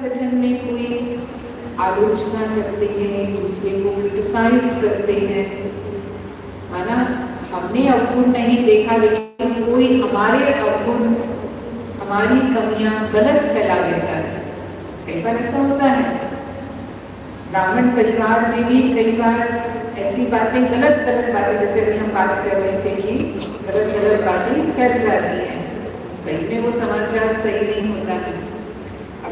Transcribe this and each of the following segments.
संगठन में कोई आलोचना करते हैं, दूसरे को क्रिटिसाइज करते हैं। माना हमने अवगुण नहीं देखा, लेकिन कोई हमारे अवगुण, हमारी कमियाँ गलत फैला देता है। कई बार ऐसा होता है। ब्राह्मण परिवार में भी कई बार ऐसी बातें, गलत गलत बातें, जैसे अभी हम बात कर रहे थे कि गलत गलत बातें फैल जाती हैं। सही में वो समाचार सही नहीं होता है।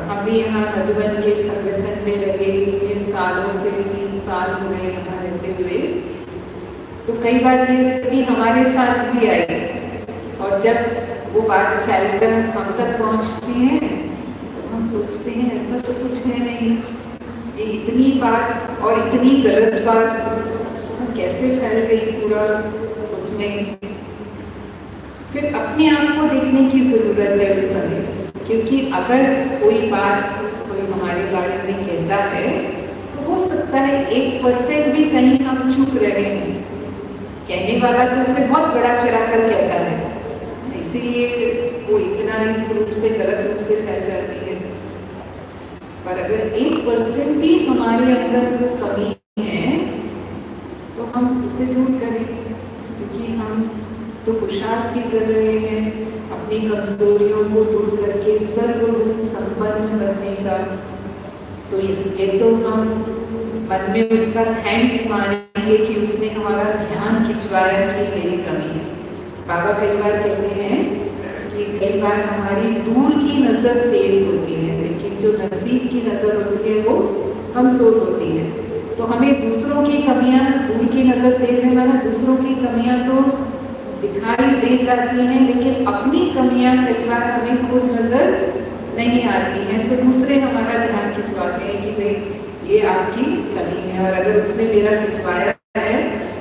हम भी यहाँ मधुबन के संगठन में रहे इन सालों से, तीस साल हो गए यहाँ रहते हुए। तो कई बार ये स्थिति हमारे साथ भी आई। और जब वो बात फैलकर हम तक पहुँचती है तो हम सोचते हैं, ऐसा तो कुछ है नहीं। ये इतनी बात और इतनी गलत बात कैसे फैल गई पूरा उसमें? फिर अपने आप को देखने की ज़रूरत है उस समय। क्योंकि अगर कोई बात कोई हमारे बारे में कहता है तो हो सकता है एक परसेंट भी कहीं हम चुप रहे हैं। कहने वाला तो उसे बहुत बड़ा चढ़ा कर कहता है। इसीलिए वो इतना इस रूप से गलत रूप से फैल जाती है। पर अगर एक परसेंट भी हमारे अंदर वो कमी है तो हम उसे दूर करें, क्योंकि हम तो पुरुषार्थ भी कर रहे हैं। अपनी कमजोरियों को दूर करके सर्वगुण संपन्न बनने का। तो ये, तो हम मन में उसका थैंक्स मानेंगे कि उसने हमारा ध्यान खिंचवाया कि मेरी कमी है। बाबा कई बार कहते हैं कि कई बार हमारी दूर की नज़र तेज होती है लेकिन जो नज़दीक की नज़र होती है वो कमज़ोर होती है। तो हमें दूसरों की कमियाँ दूर की नज़र तेज है माना दूसरों की कमियाँ तो दिखाई दे जाती हैं लेकिन अपनी कमियाँ कई बार हमें खुद नज़र नहीं आती हैं तो दूसरे हमारा ध्यान खिंचवाते हैं कि भाई, ये आपकी कमी है और अगर उसने मेरा खिंचवाया है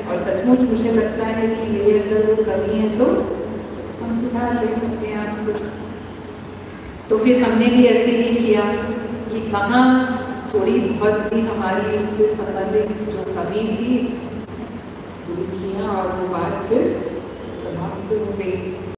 और सचमुच मुझे लगता है कि मेरे अंदर वो कमी है तो हम सुधार ले सकते हैं आपको। तो फिर हमने भी ऐसे ही किया कि कहाँ, थोड़ी बहुत भी हमारी उससे संबंधित जो कमी थी पूरी किया और वो बात फिर समाप्त हो गई।